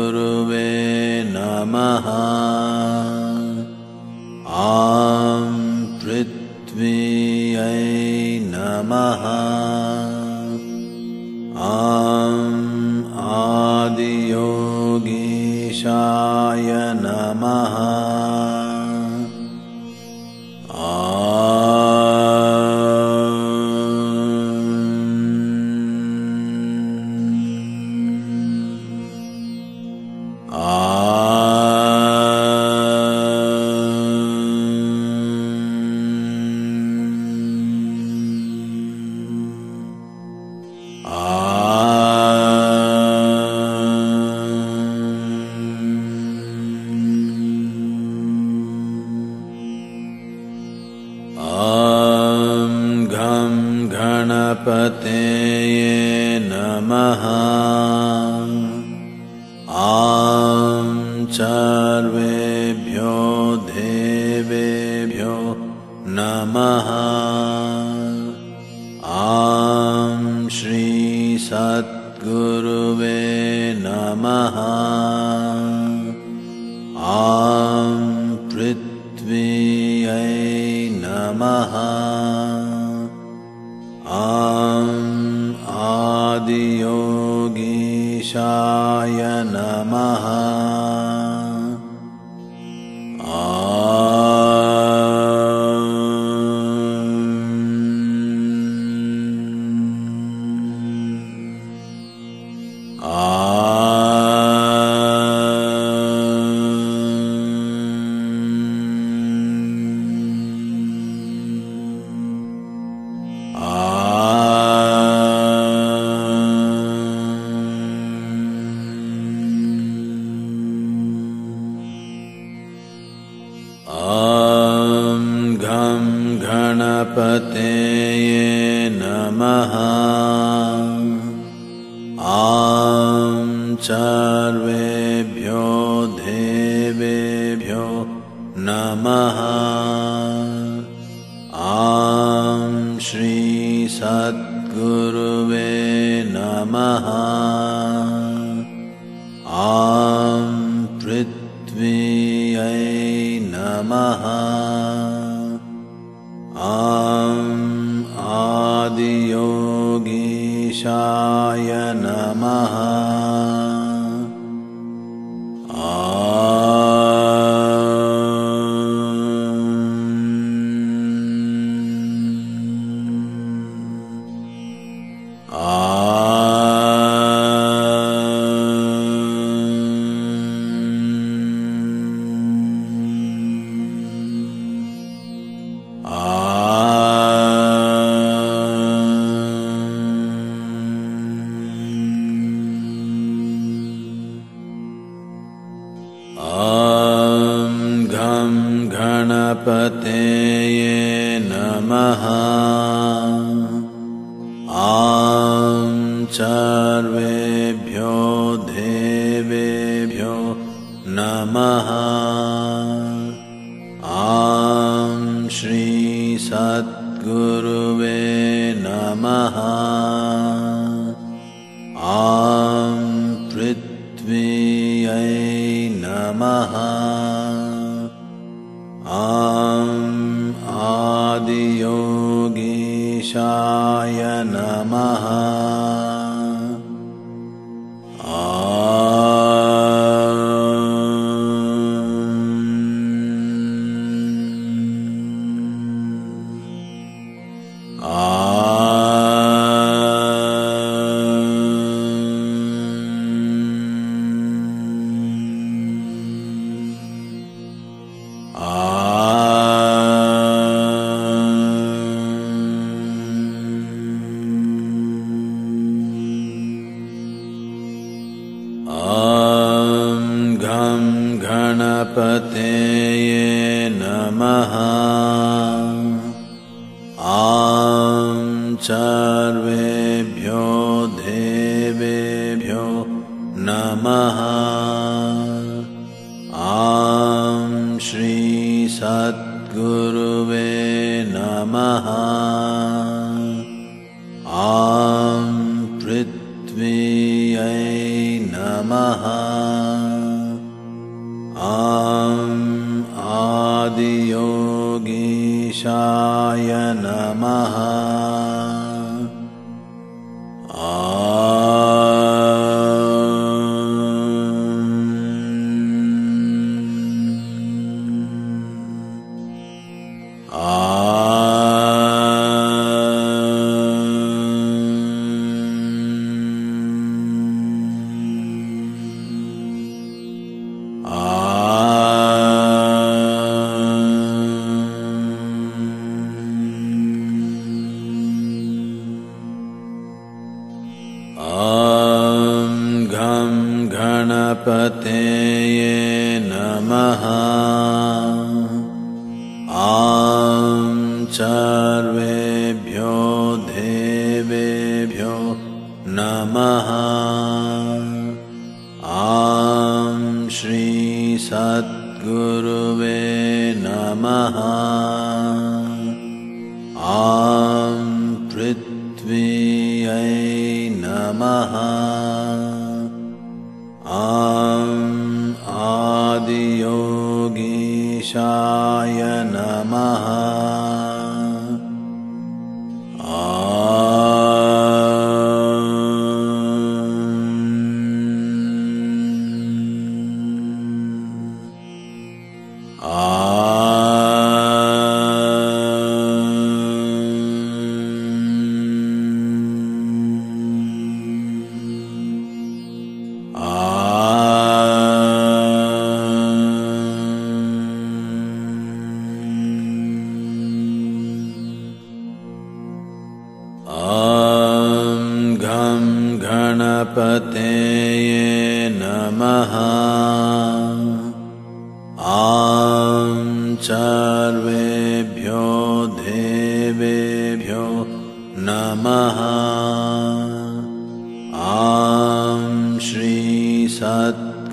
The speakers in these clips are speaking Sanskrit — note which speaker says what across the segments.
Speaker 1: गुरुवे नमः आं पृथ्वी नमः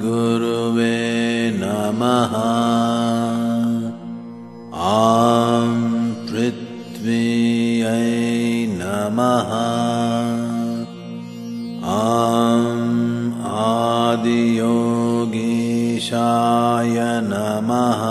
Speaker 1: गुरुवे नमः आं पृथ्वीयै नमः आदियोगीशाय नमः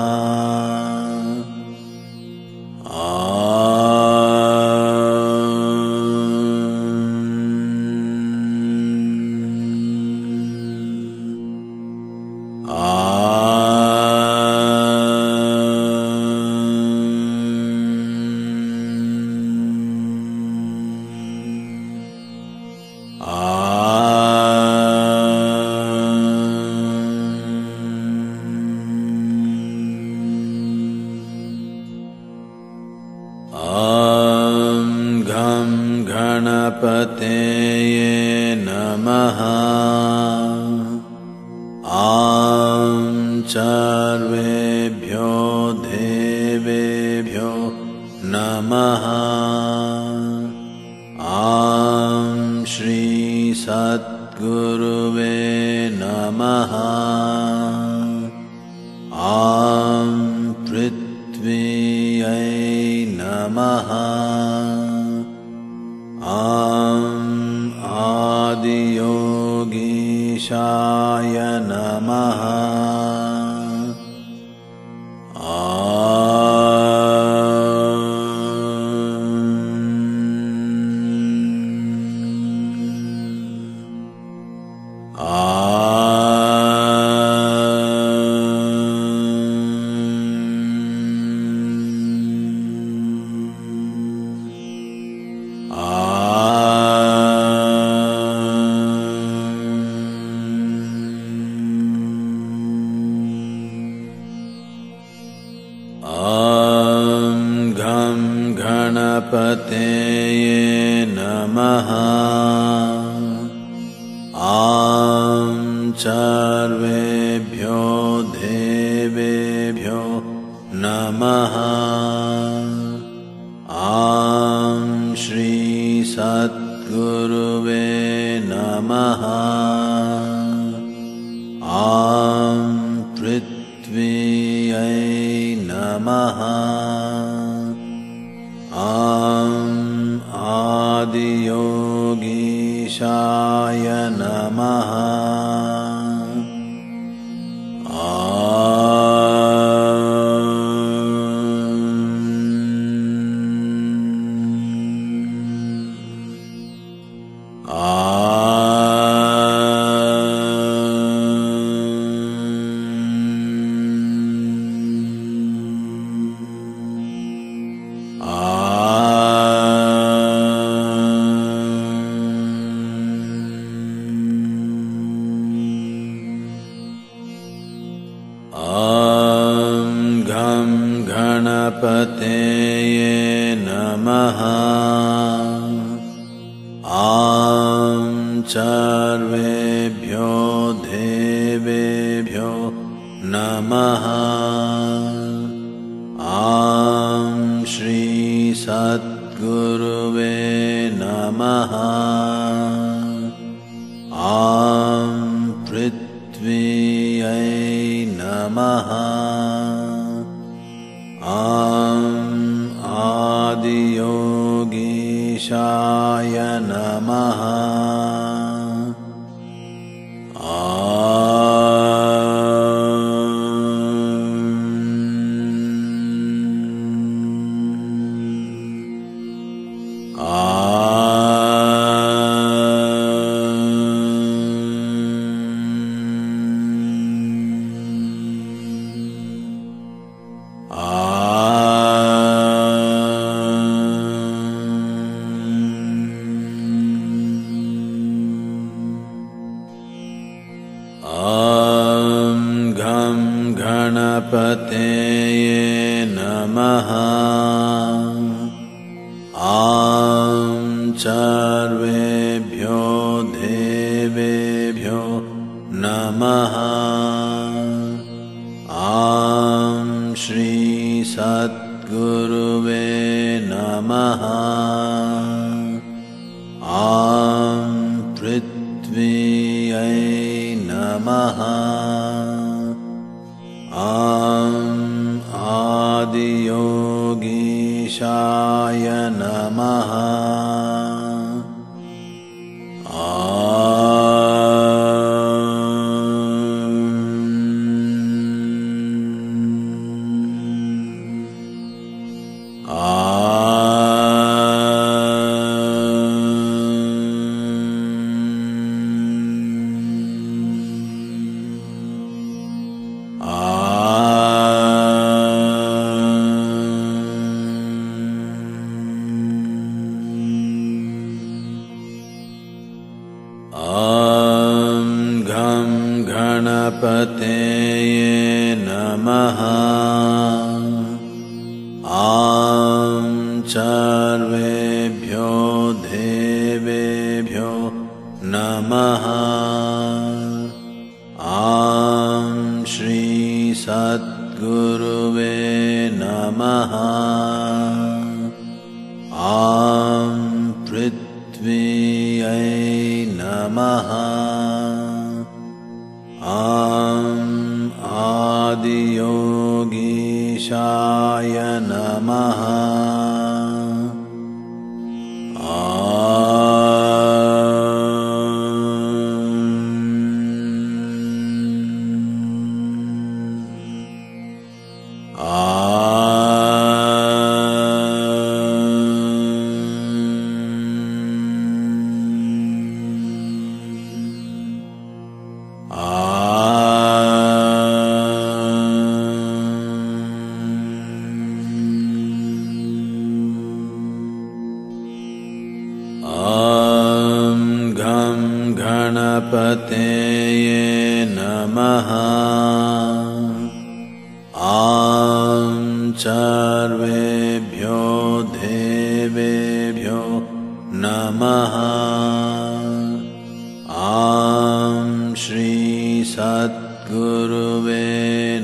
Speaker 1: सद्गुरुवे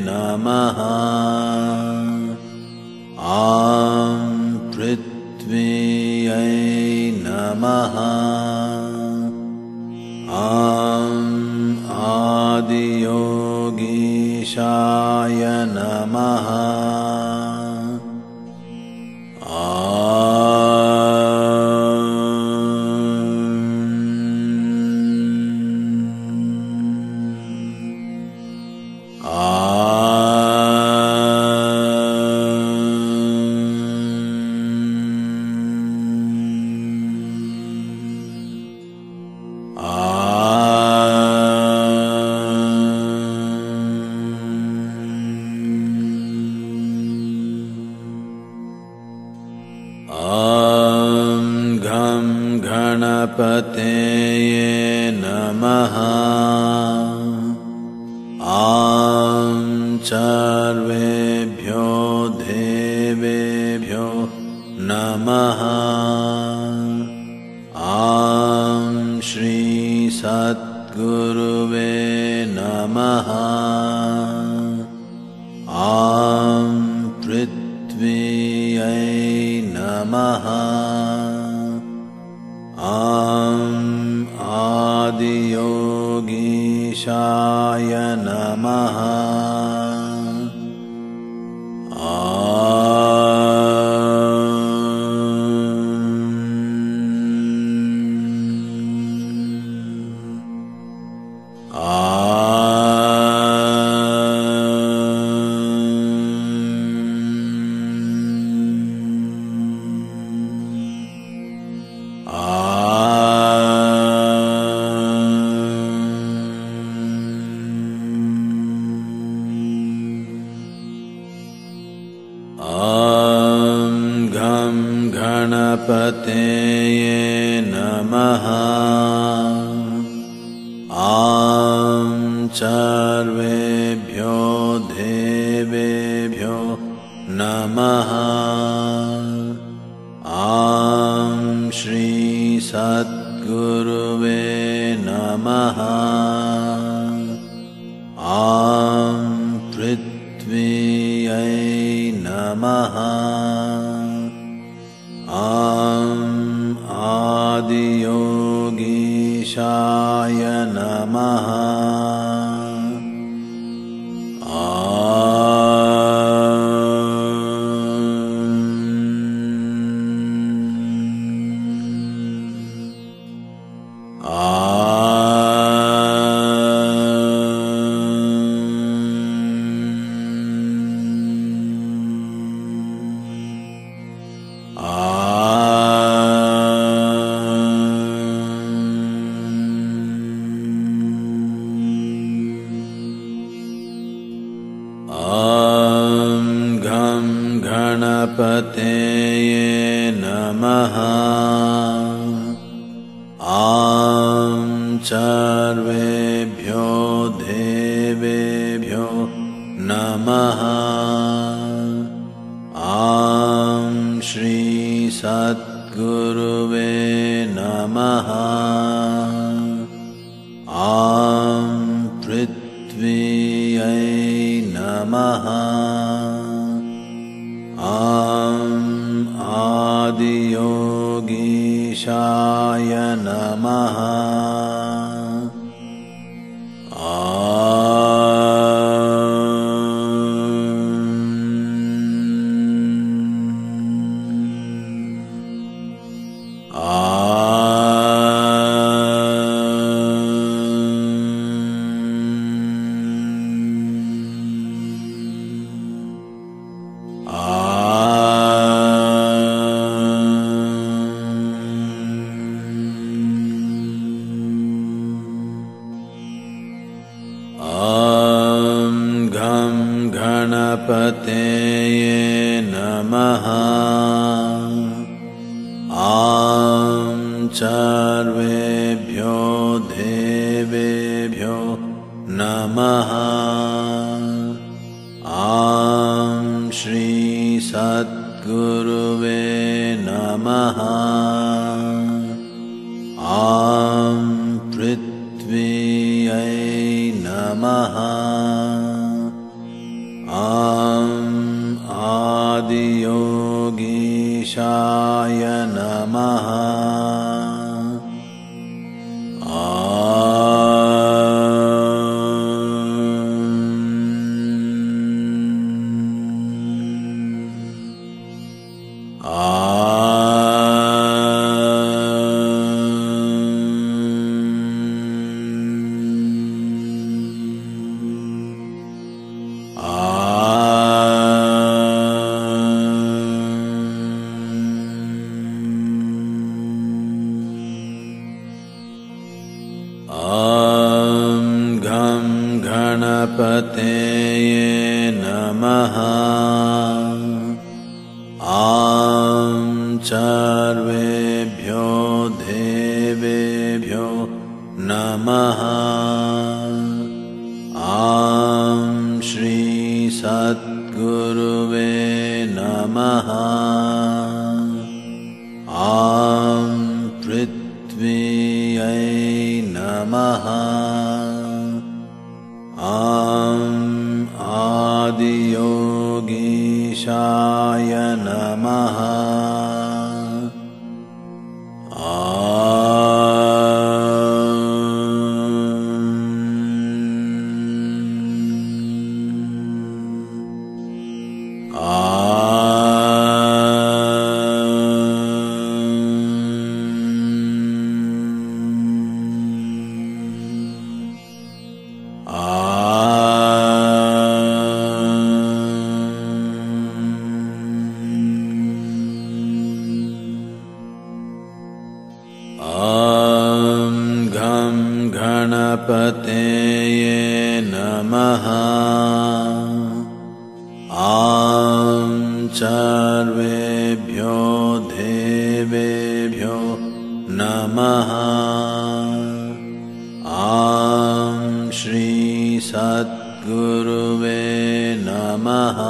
Speaker 1: नमः आं पृथ्वीयै नमः आं आदियोगीशाय नमः सद्गुरुवे नमः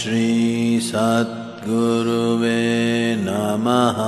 Speaker 1: श्री सद्गुरुवे नमः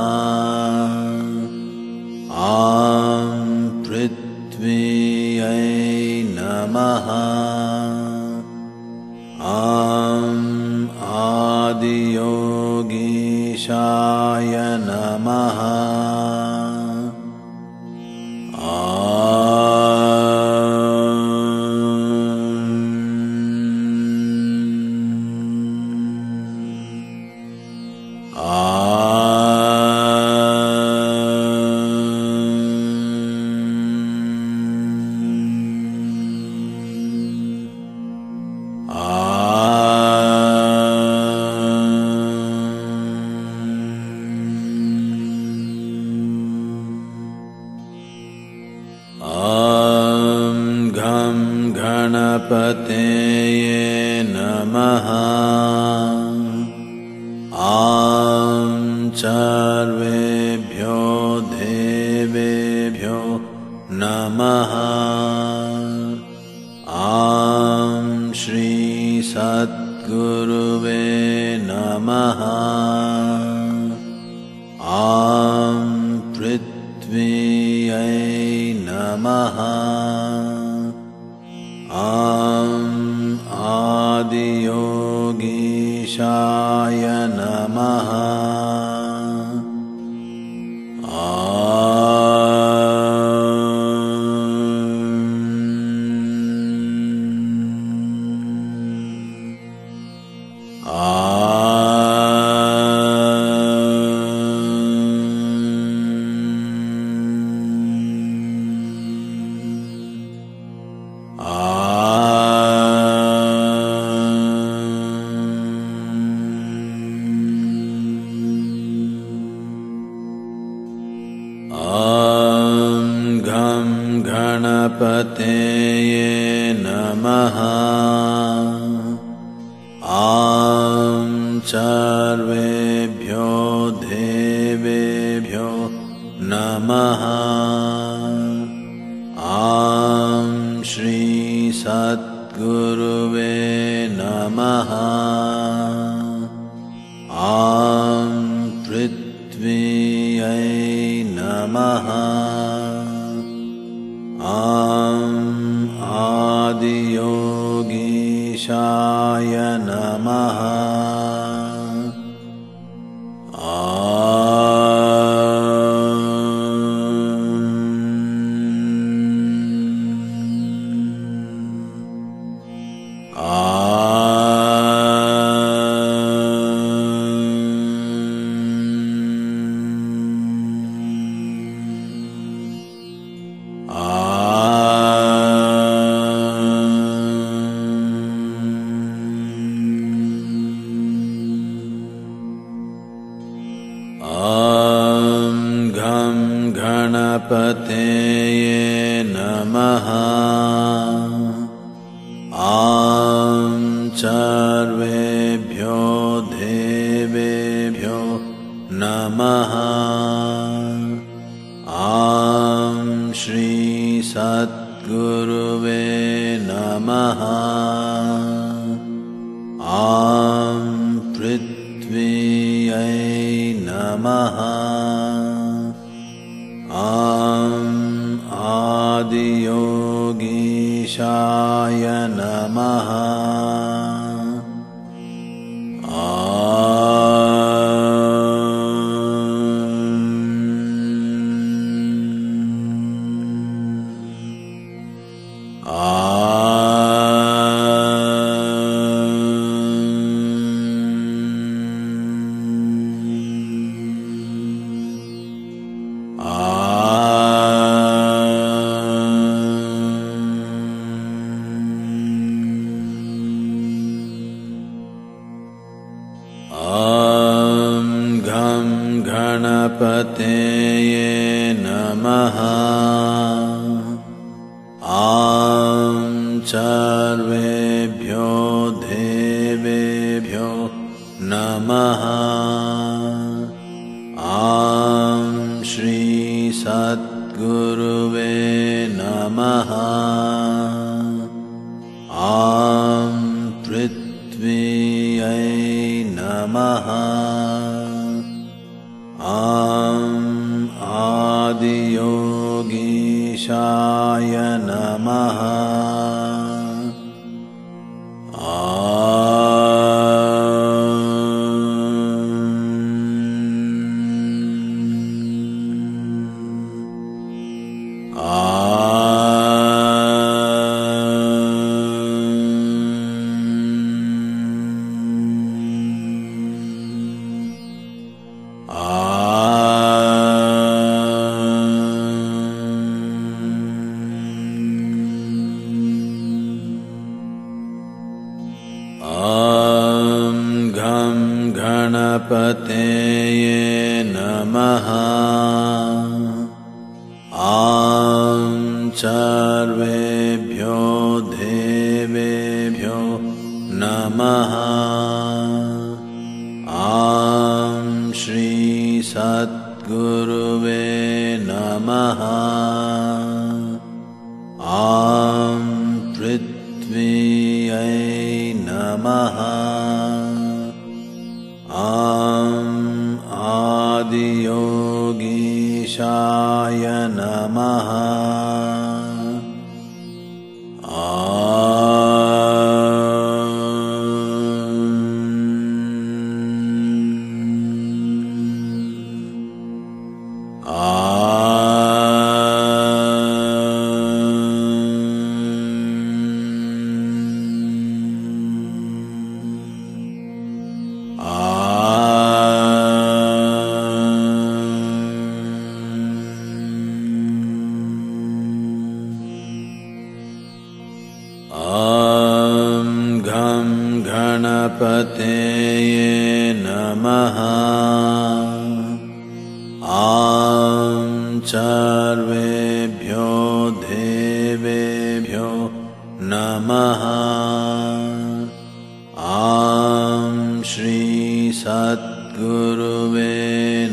Speaker 1: श्री सद्गुरुवे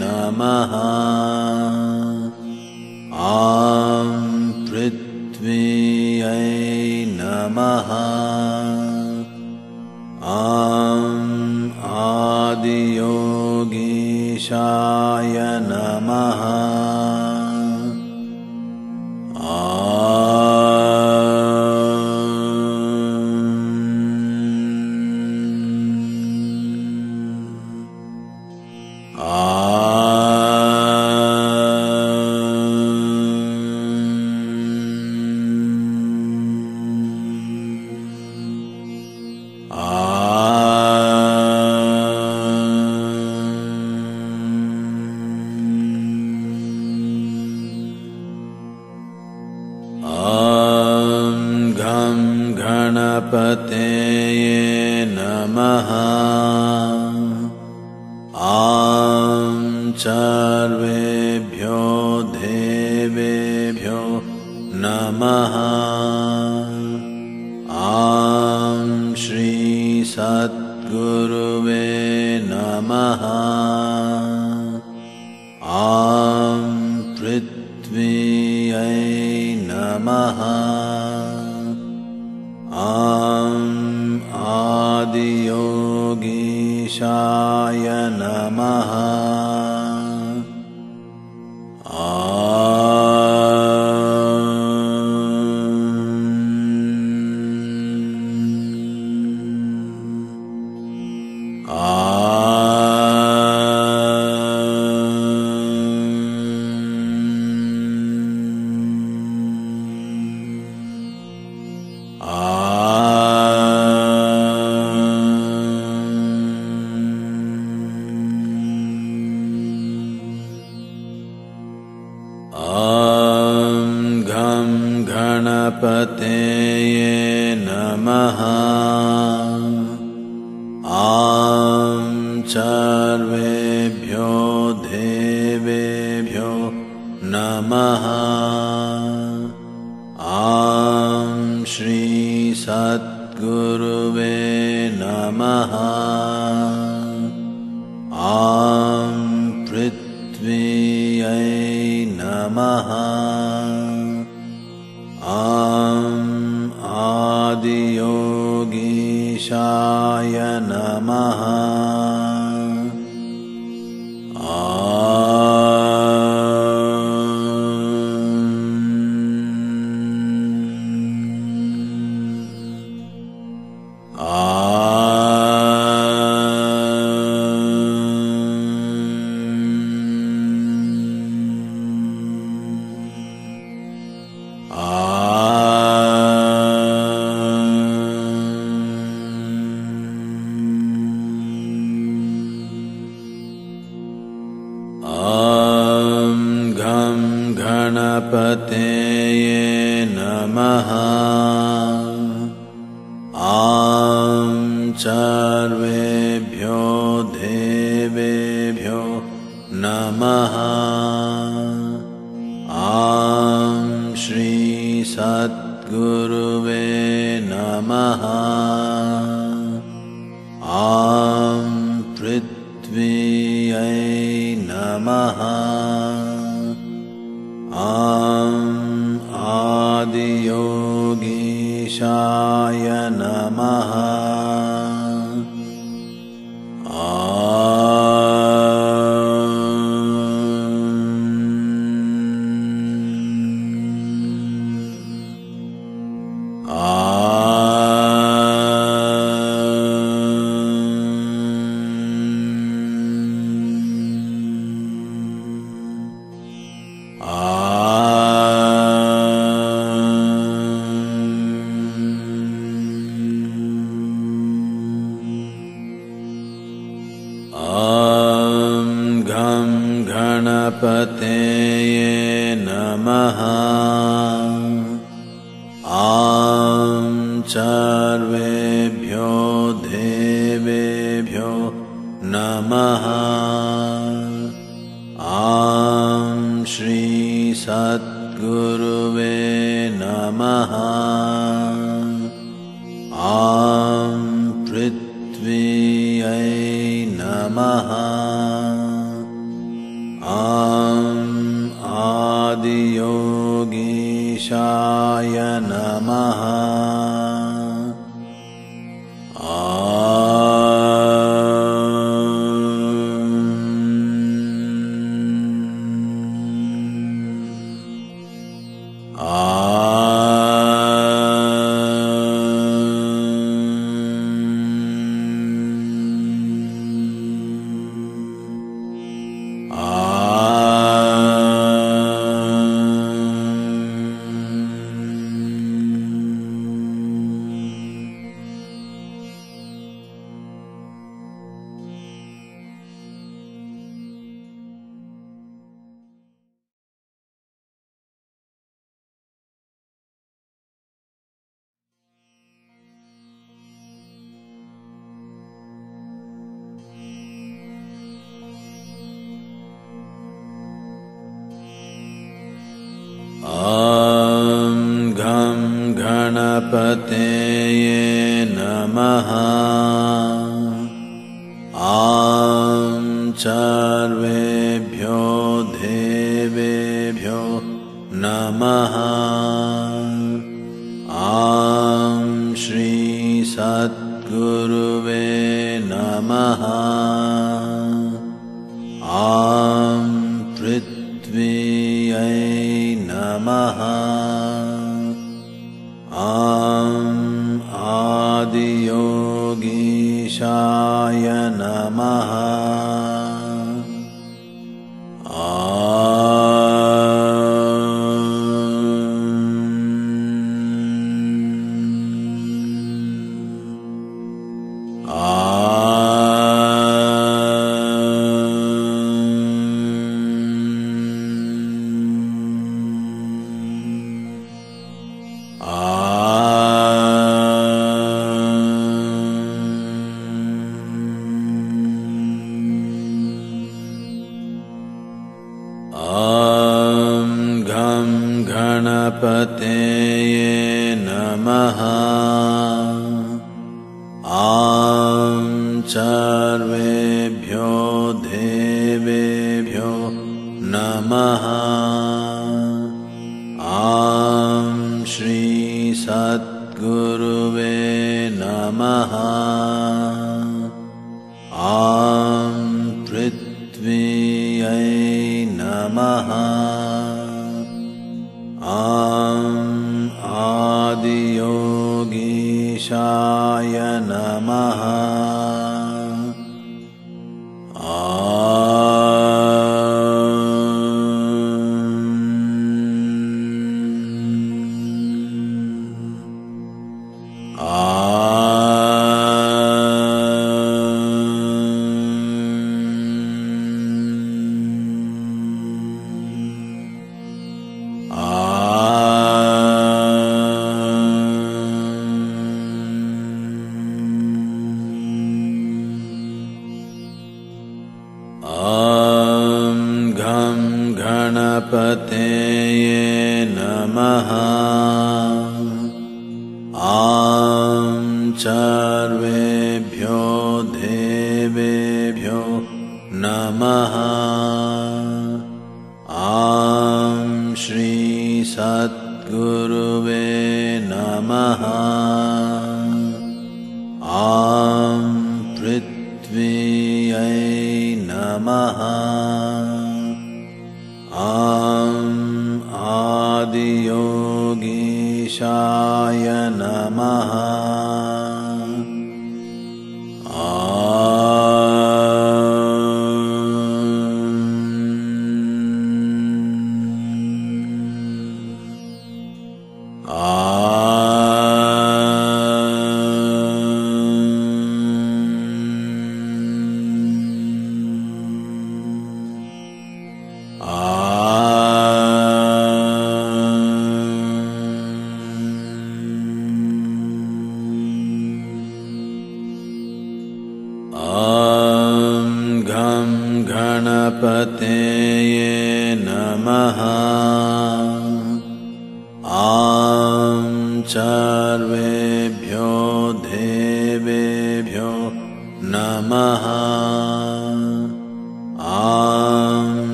Speaker 1: नमः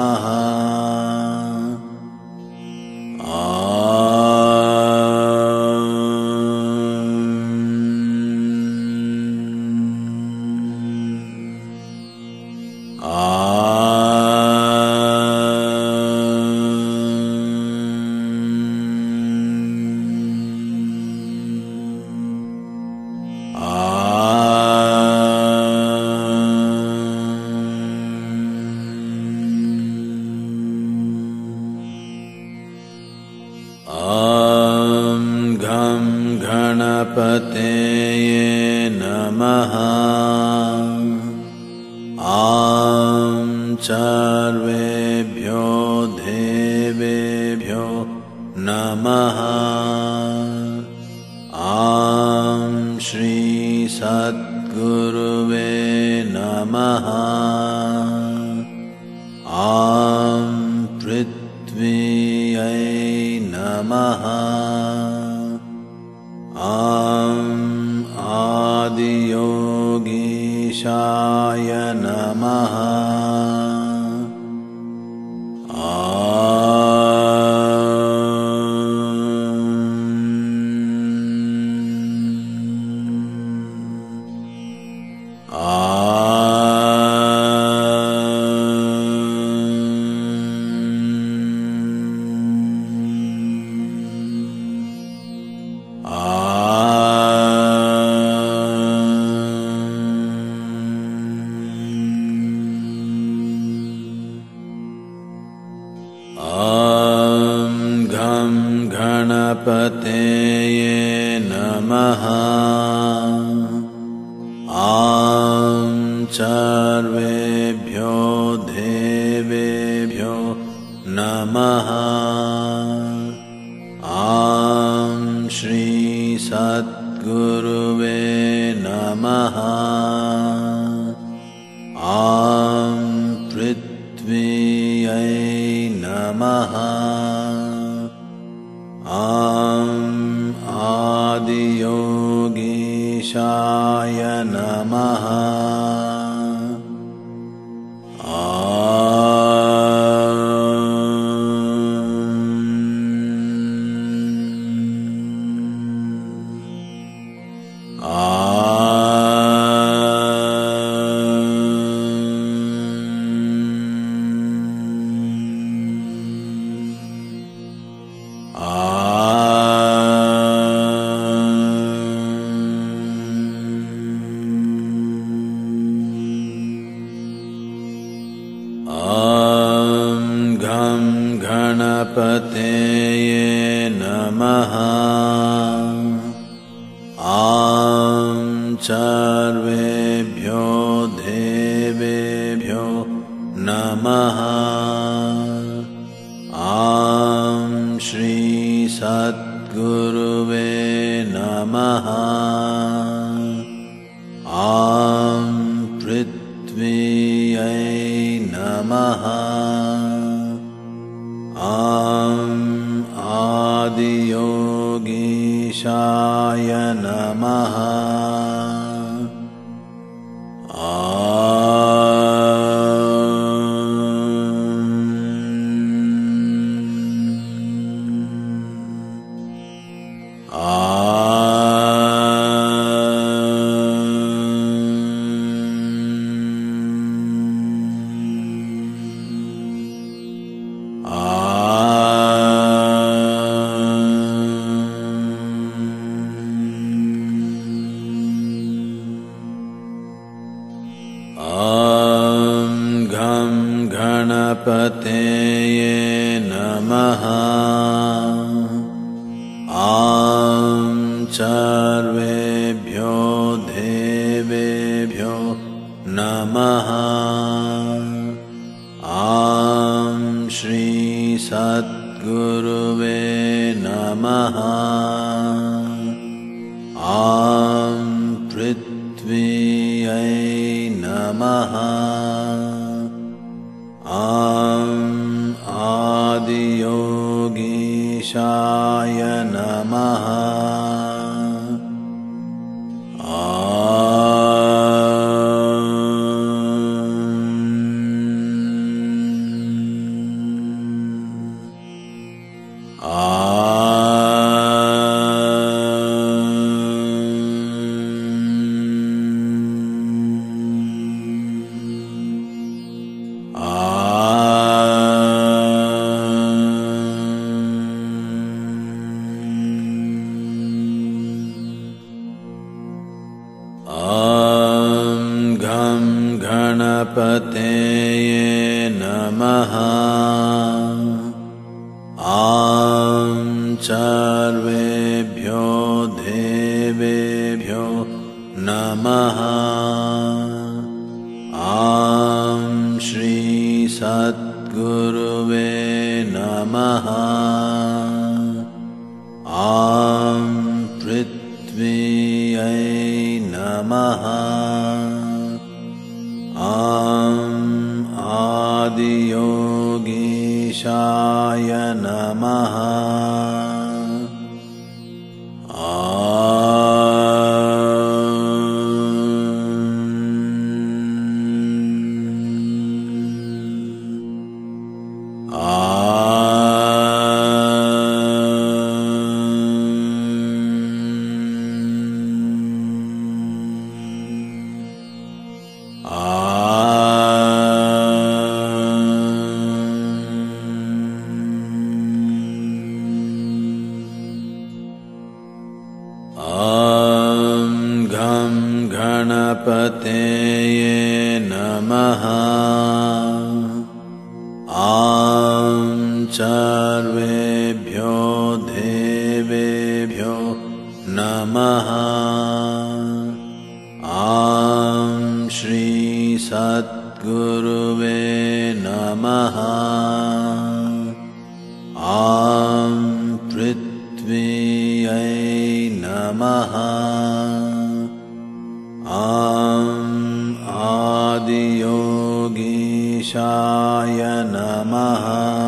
Speaker 1: स्वाहा नमः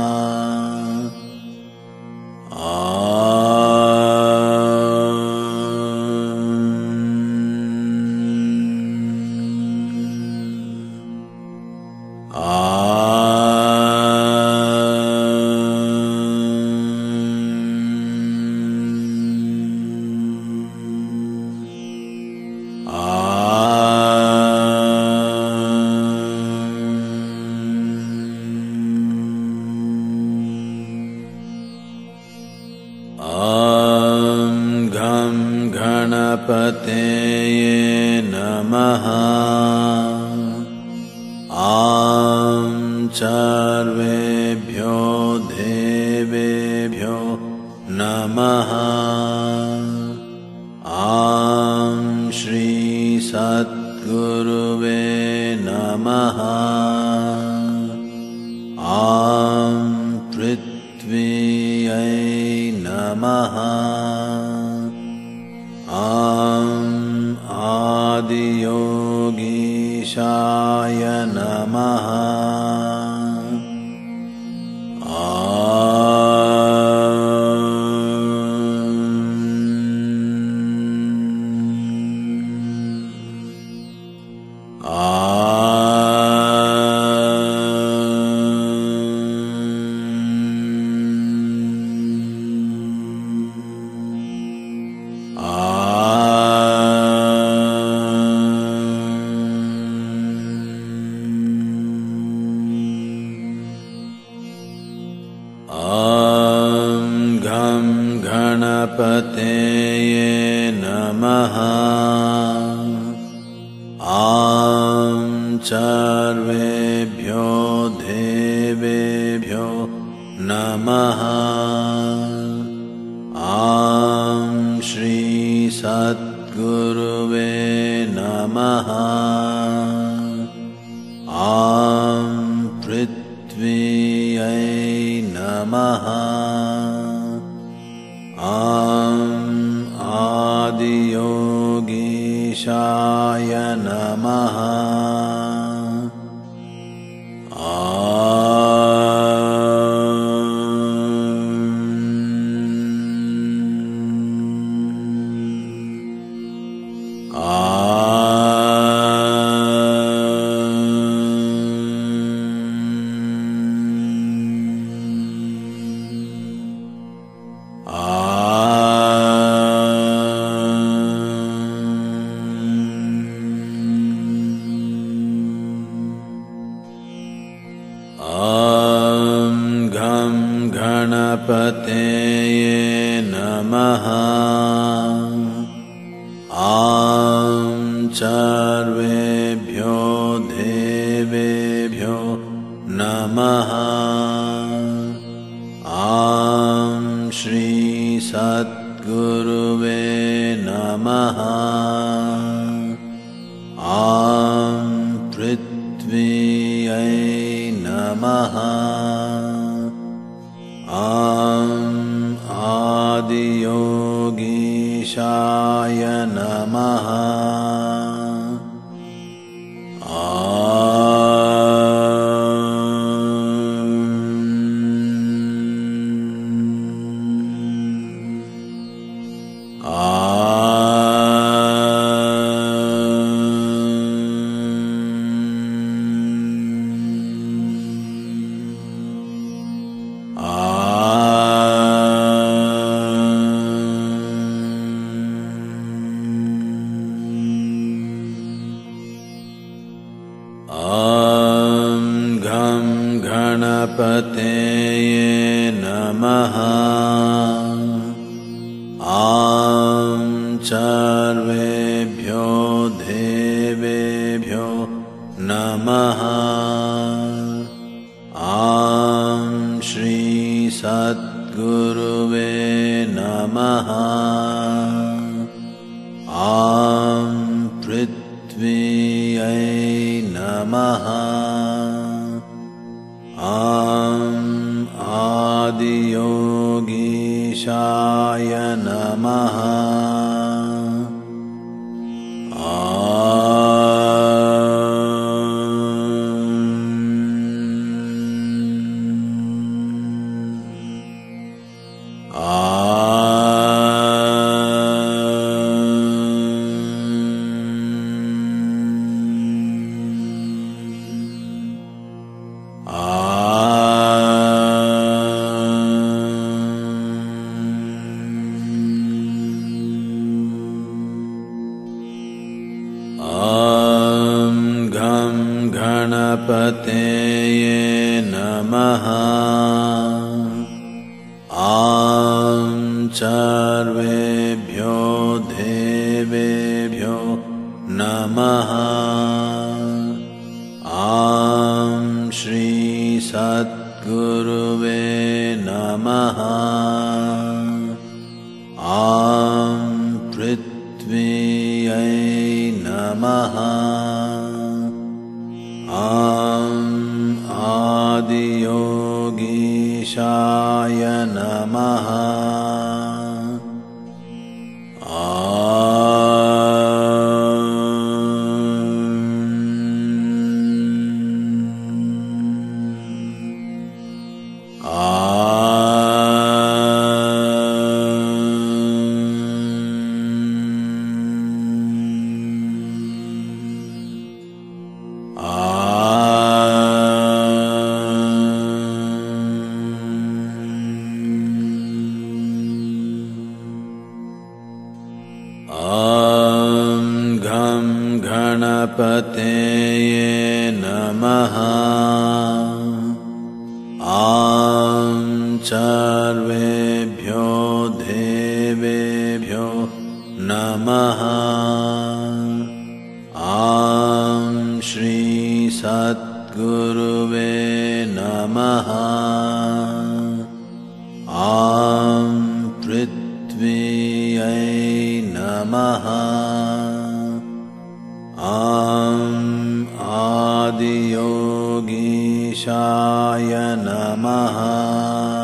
Speaker 1: नमः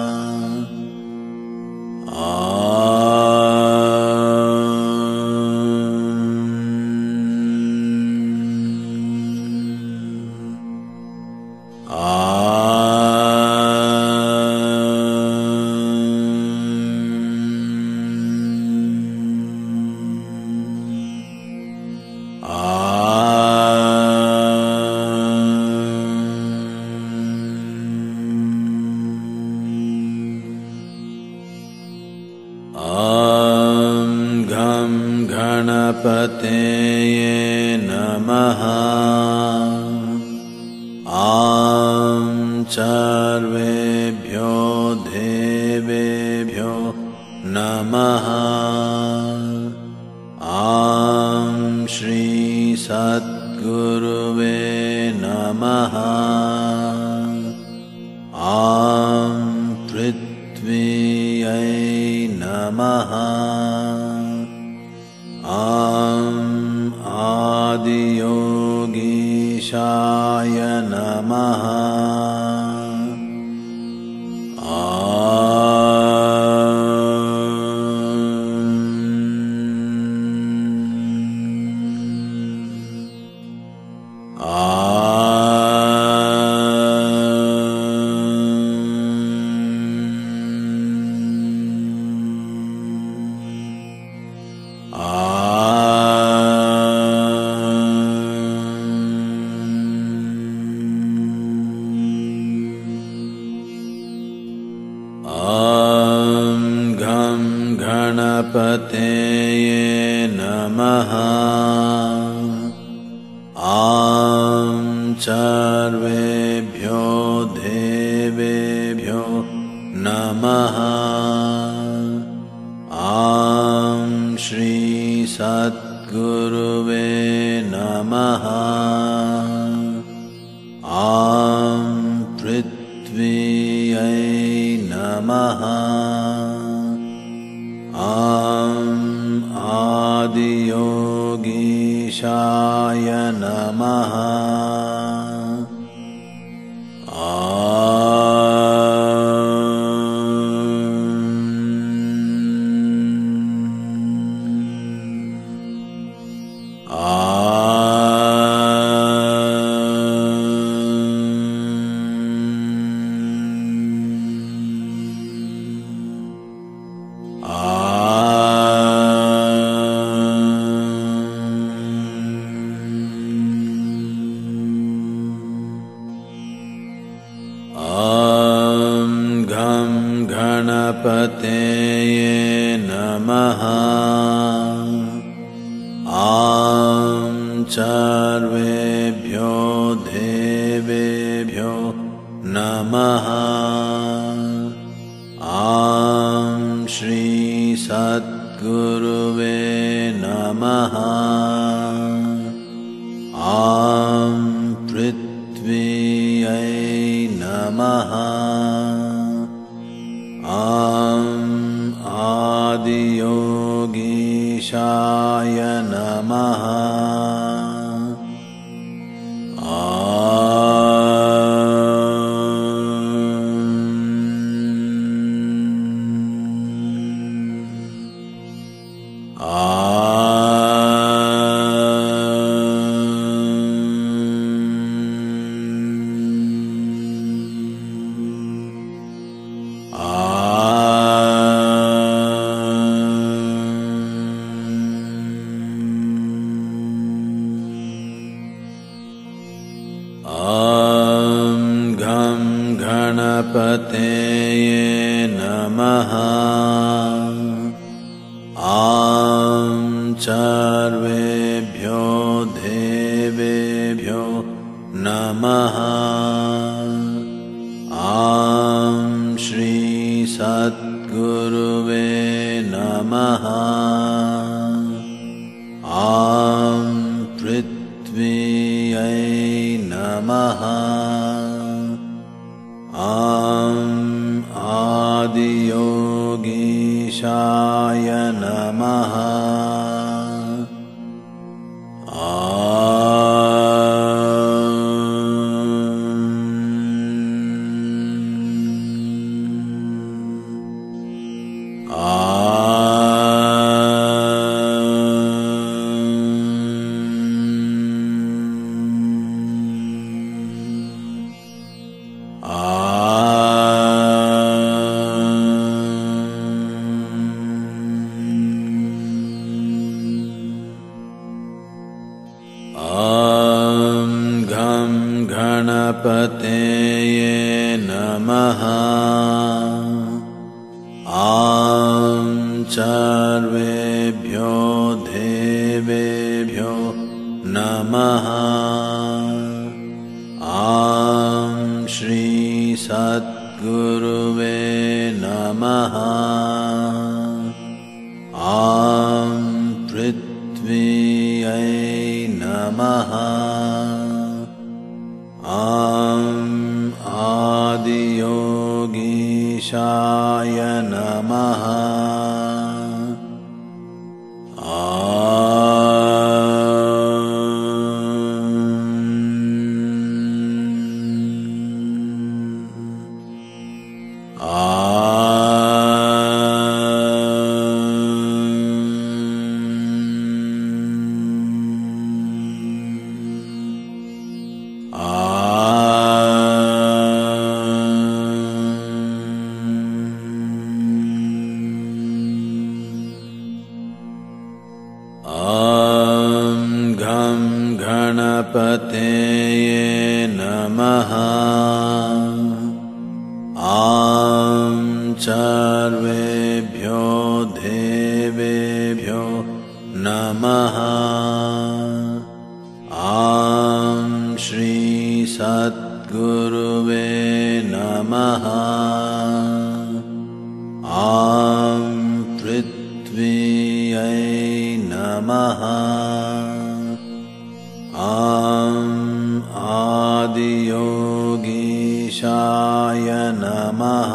Speaker 1: गणेशाय नमः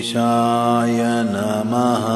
Speaker 1: गणेशाय नमः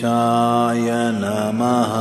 Speaker 1: चाय नमः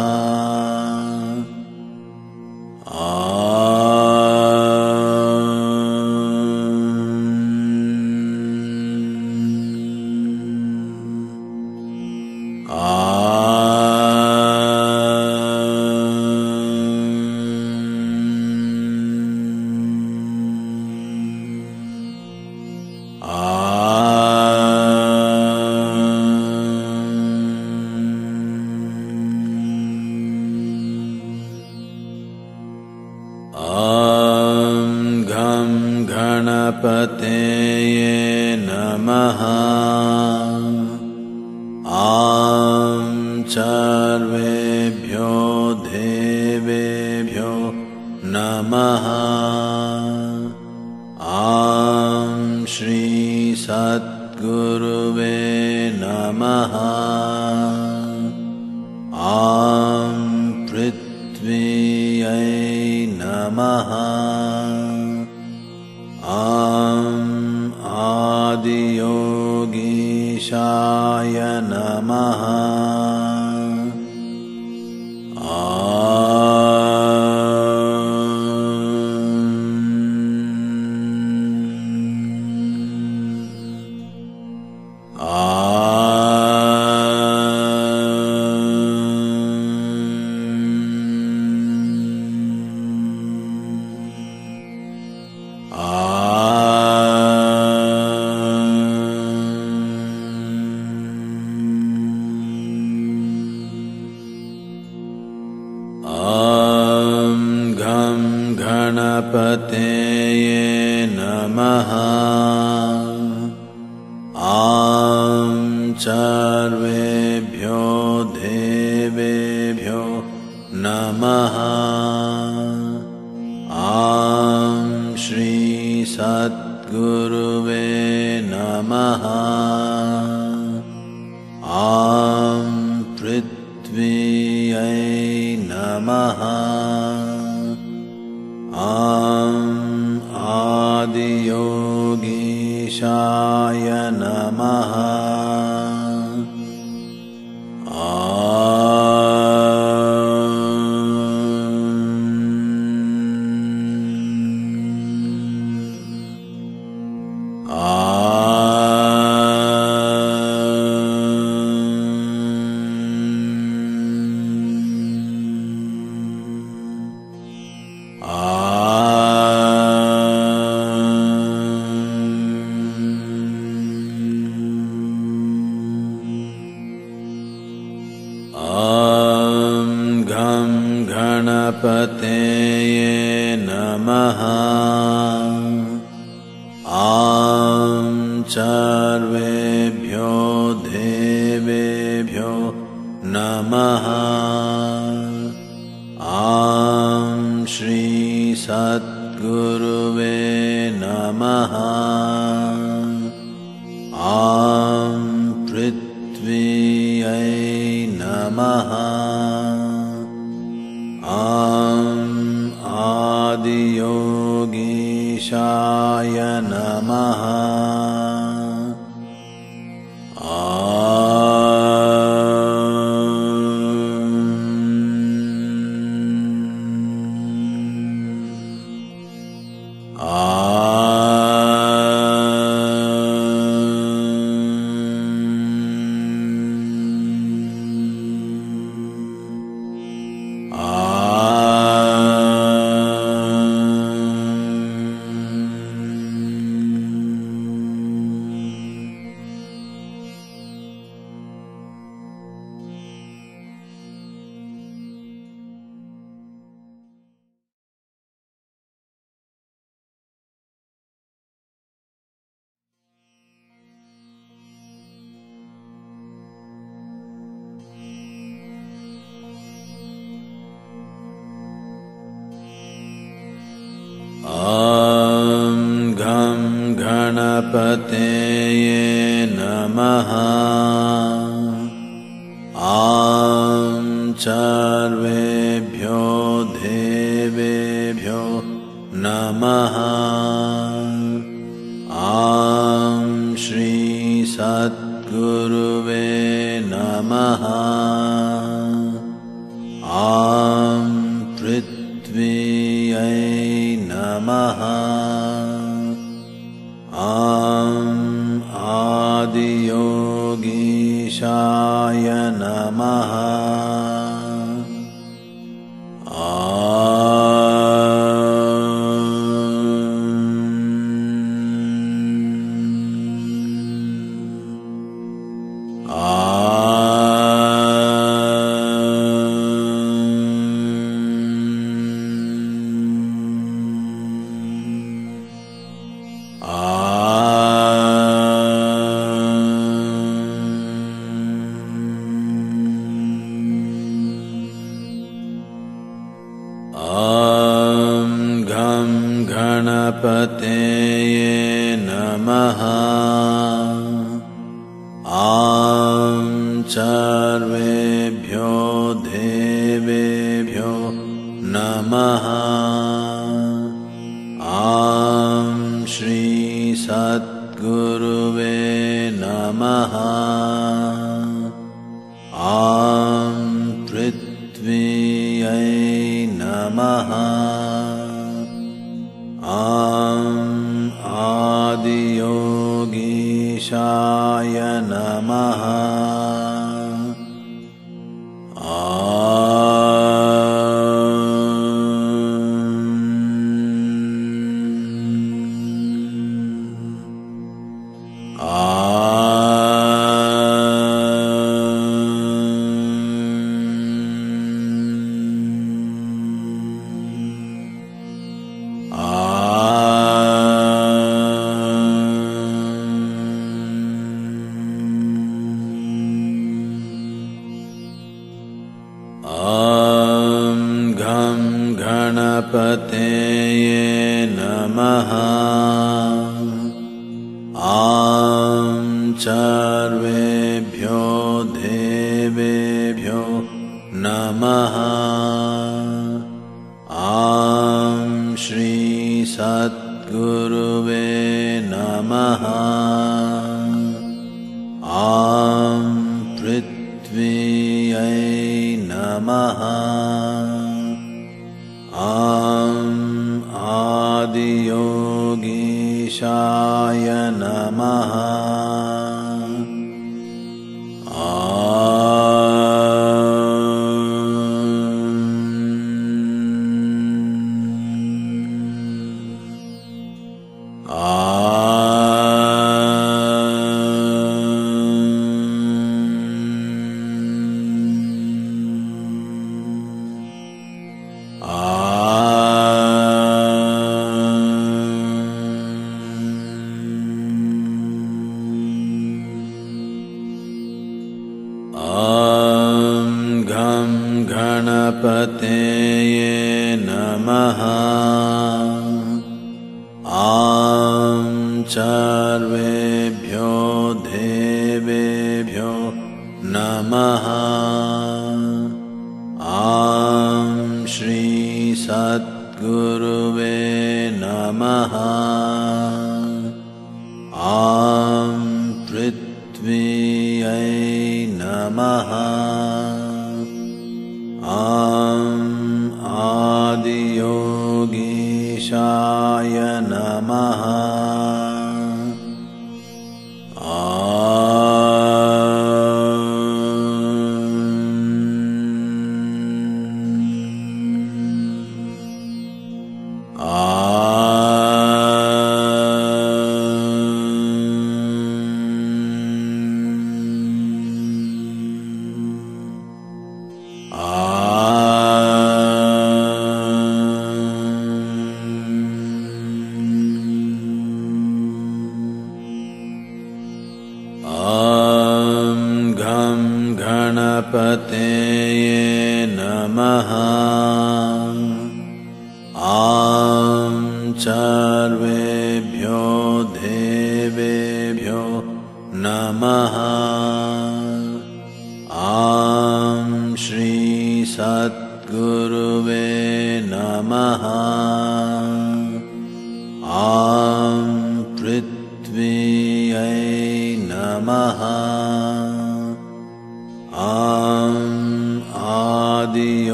Speaker 1: देवेभ्यो नमः आं श्री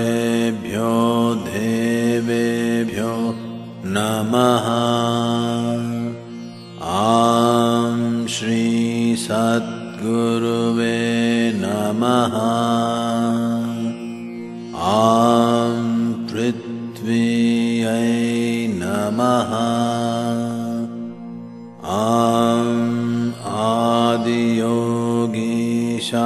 Speaker 1: ेभ्यो देवेभ्यो नमः आं श्री सद्गुरुवे नमः आं पृथ्वी नमः आं आदियोगीशा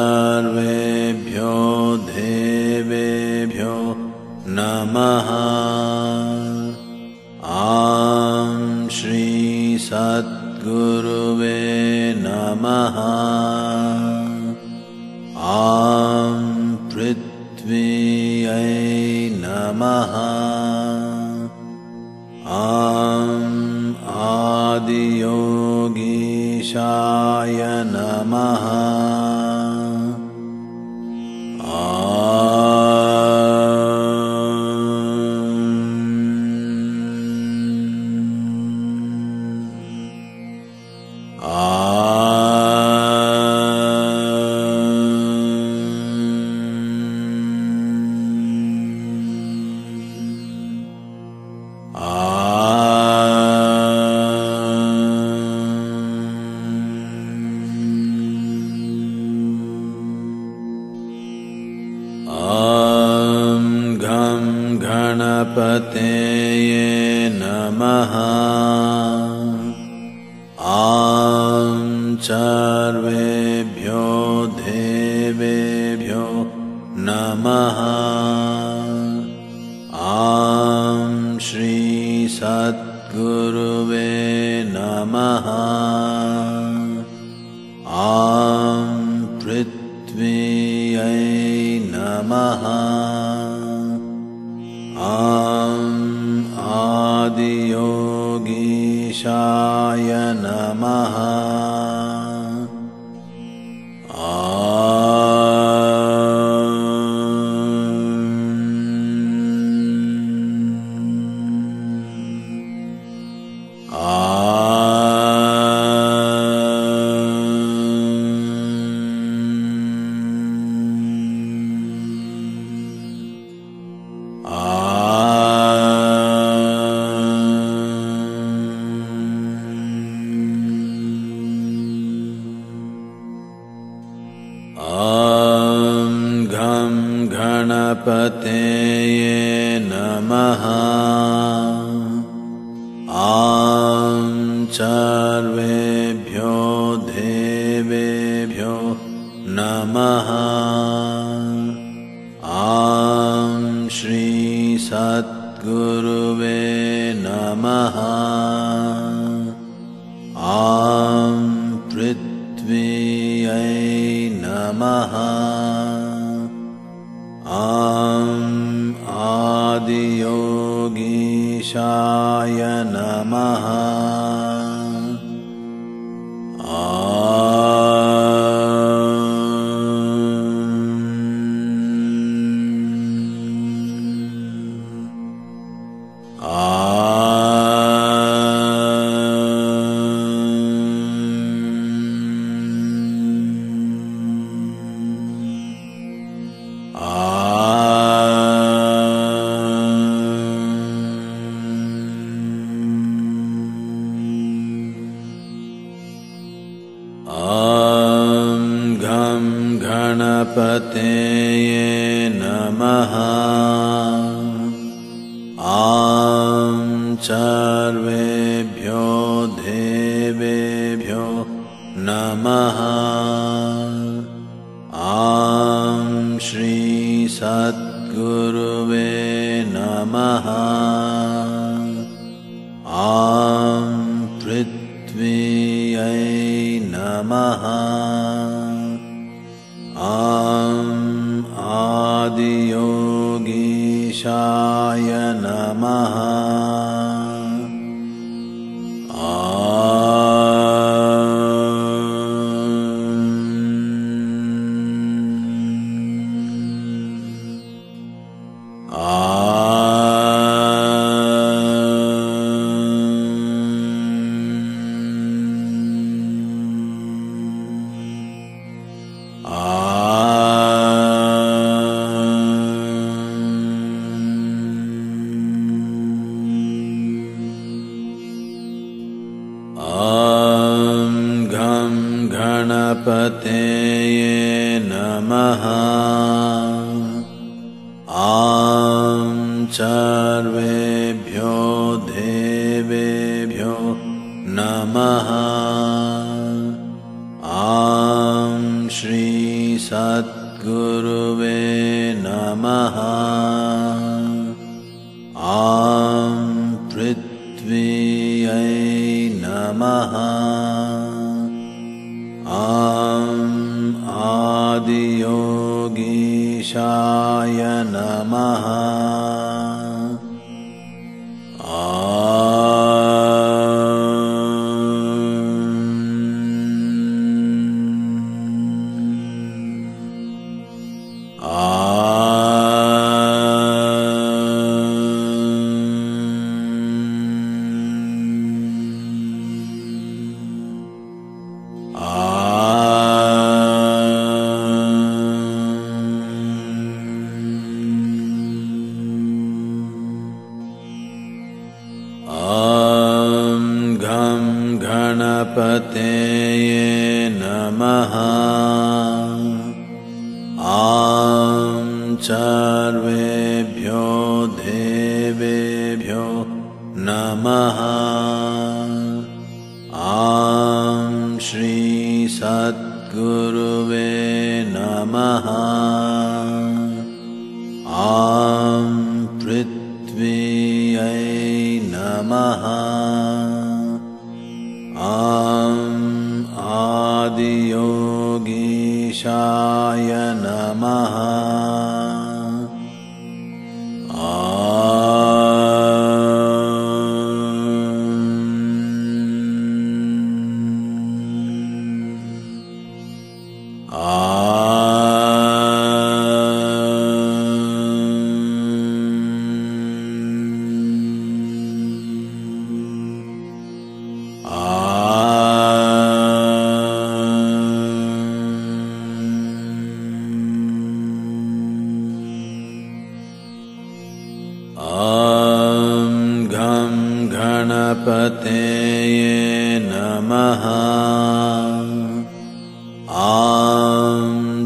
Speaker 1: सर्वेभ्यो देवेभ्यो नमः आं श्रीसद्गुरुवे नमः आं पृथ्वी नमः आं आदियोगीशाय नमः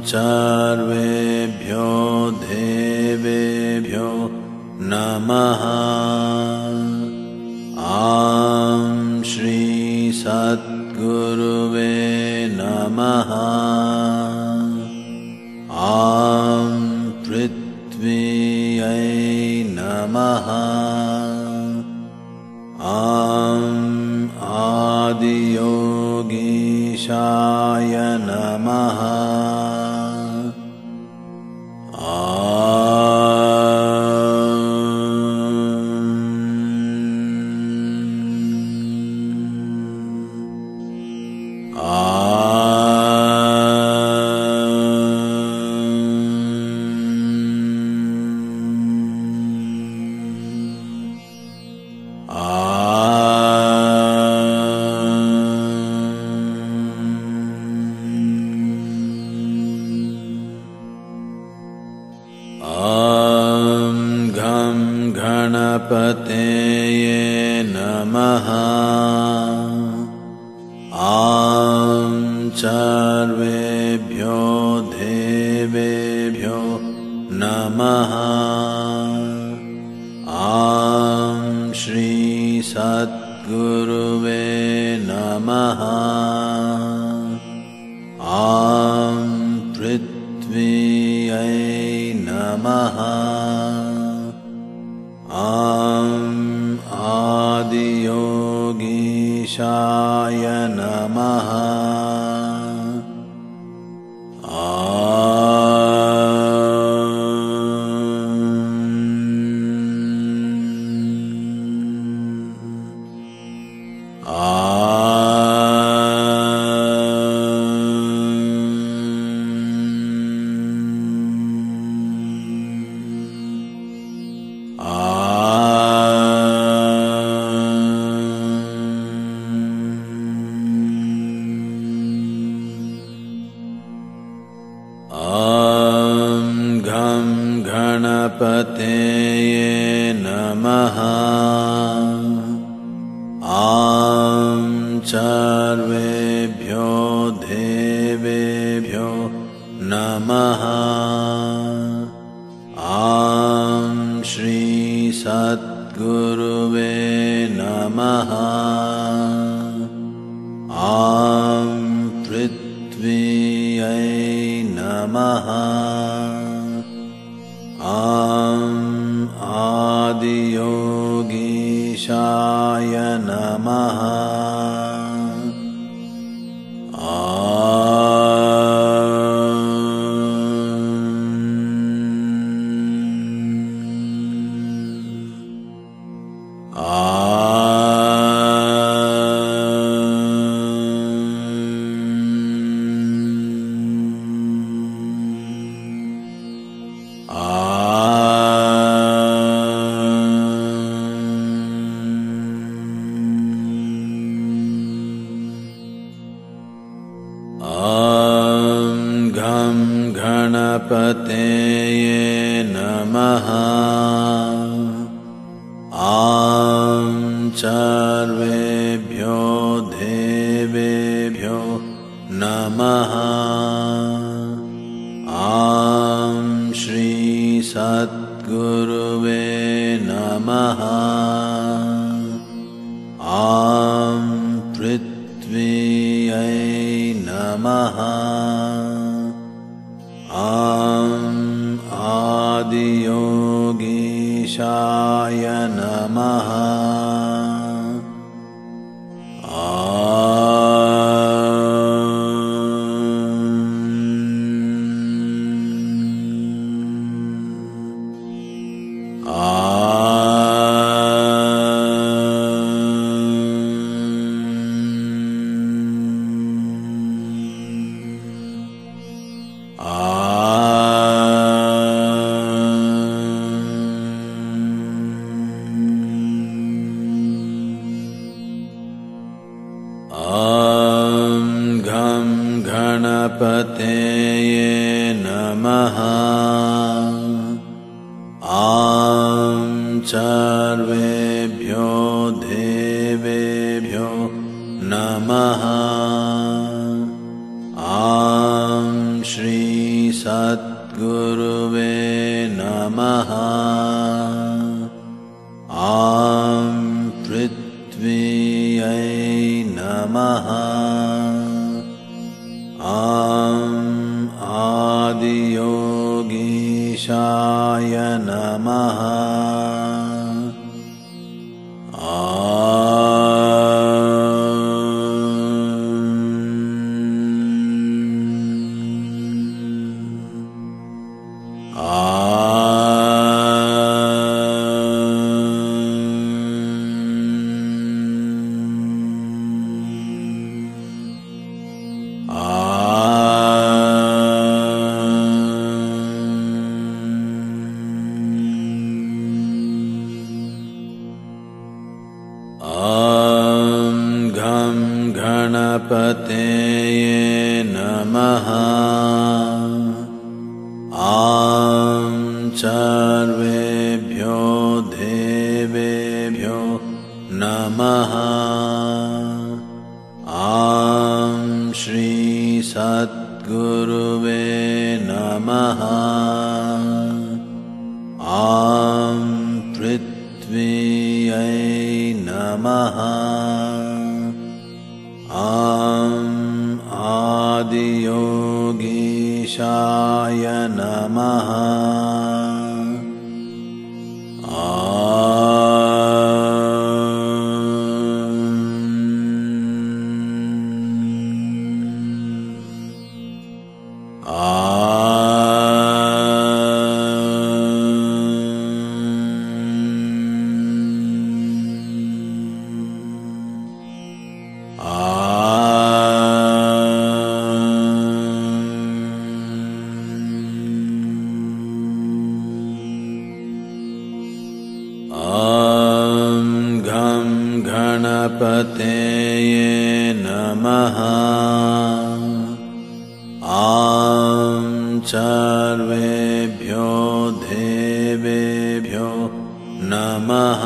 Speaker 1: 진짜 चेभ्यो देवेभ्यो नमः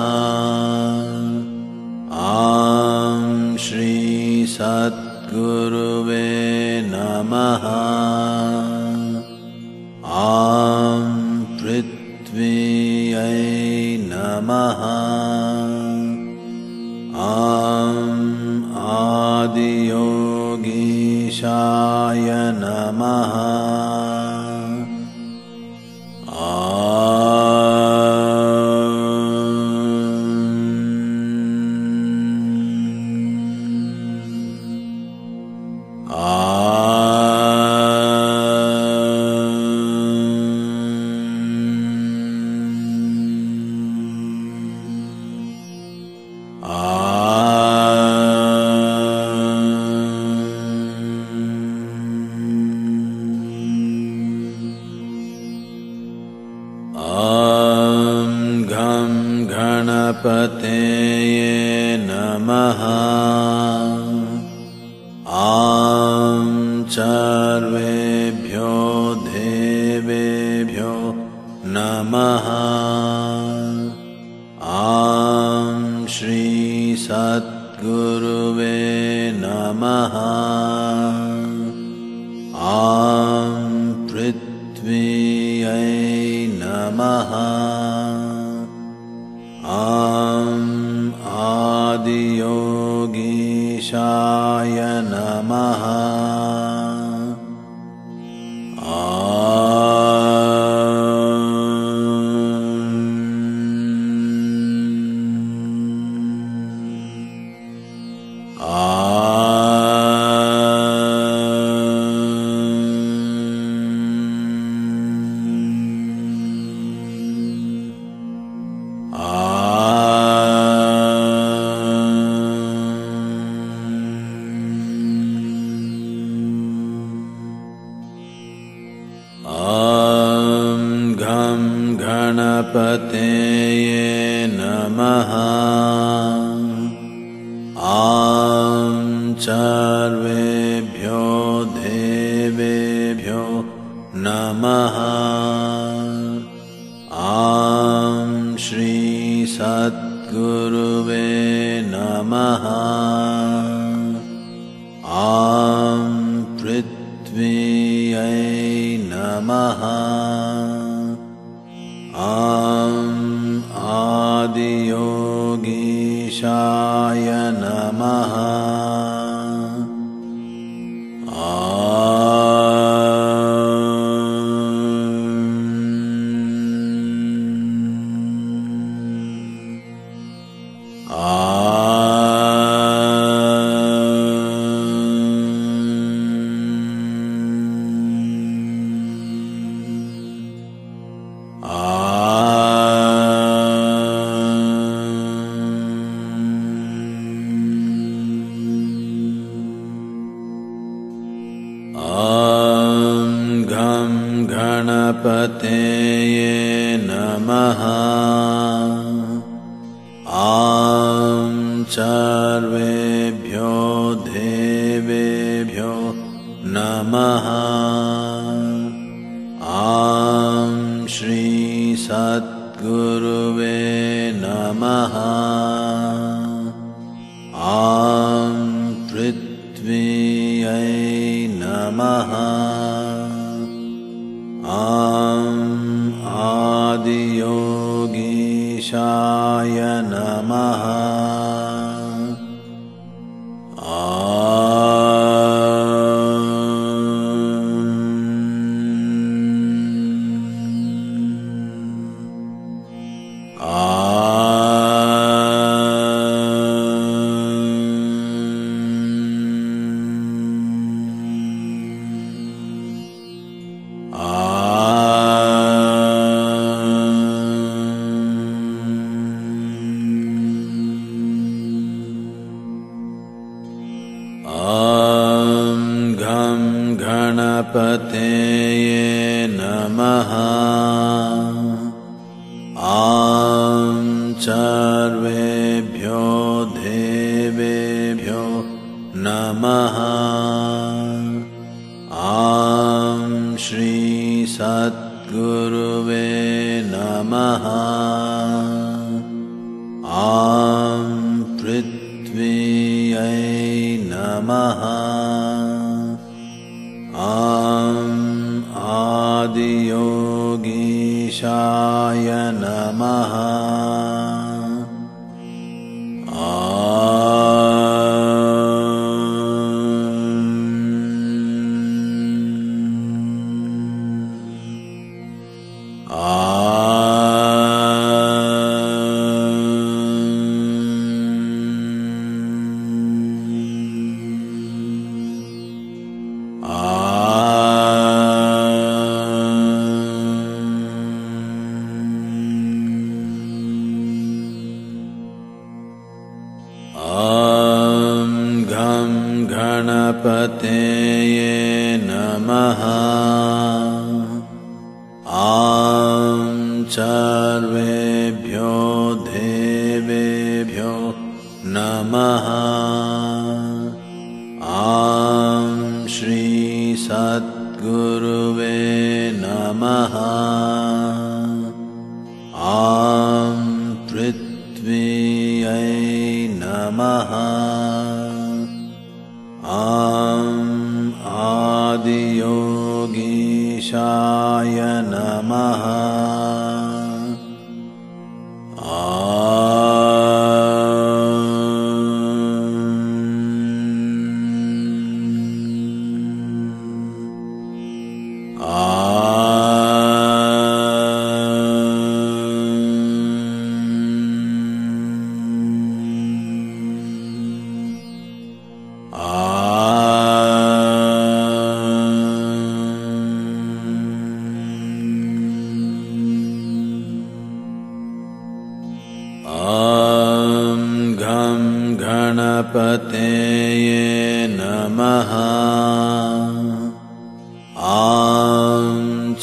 Speaker 1: आ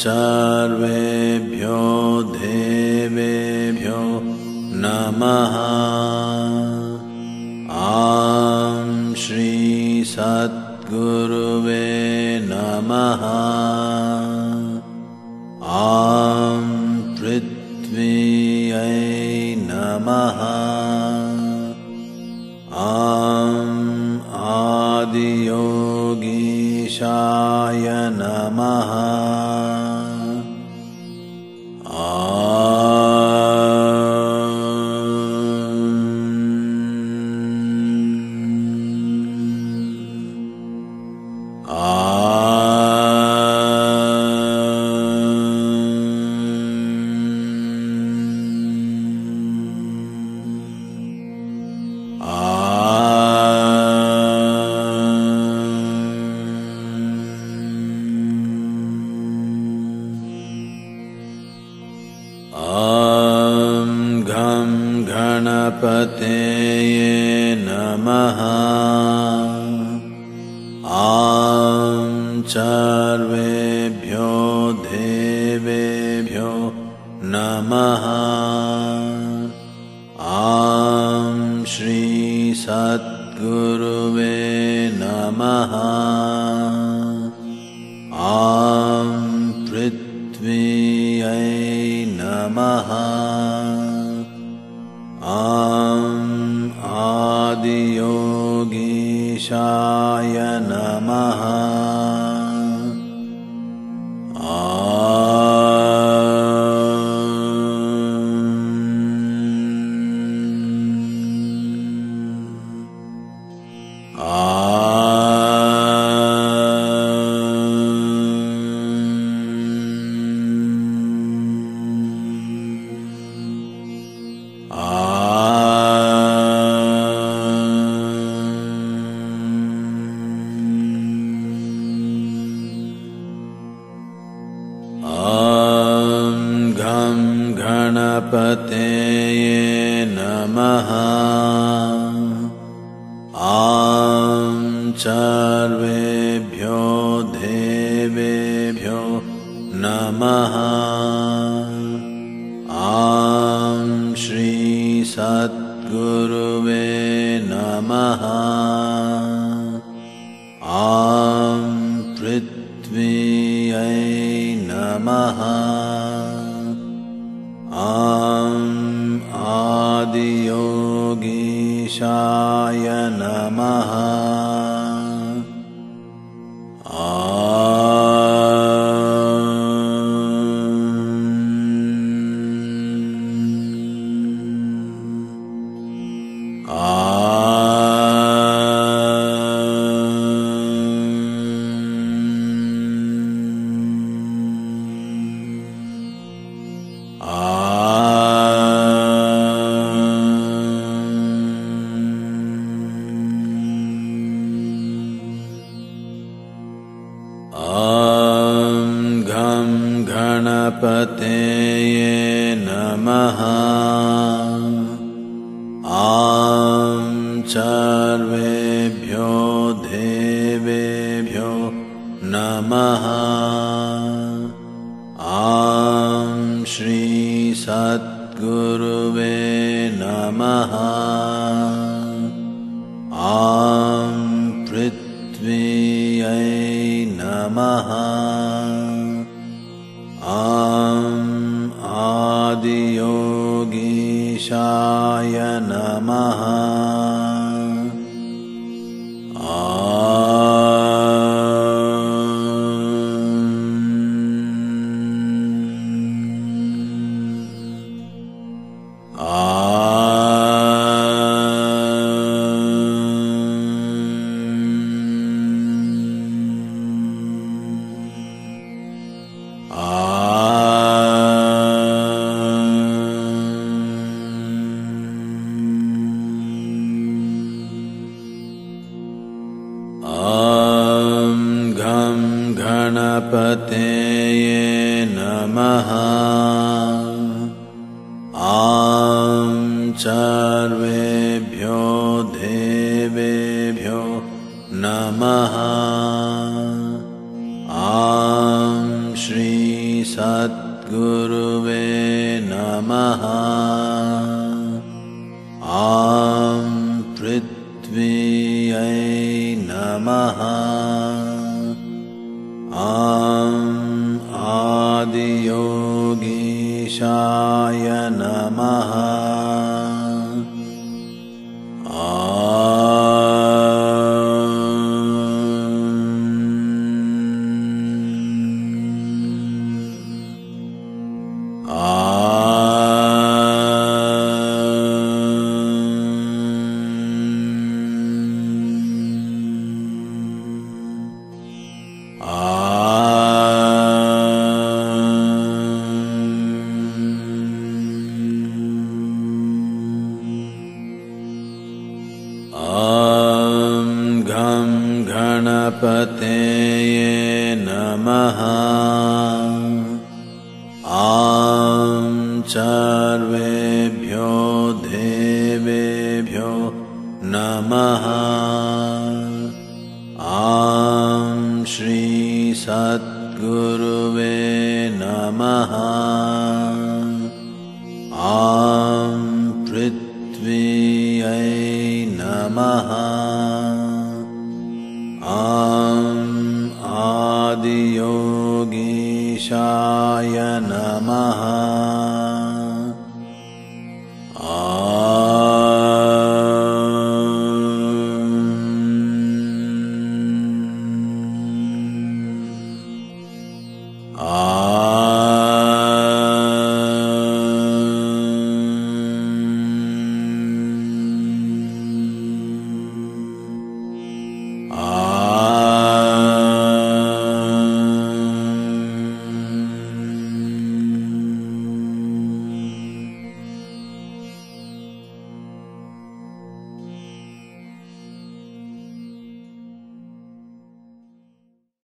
Speaker 1: चर्वेभ्यो देवेभ्यो नमः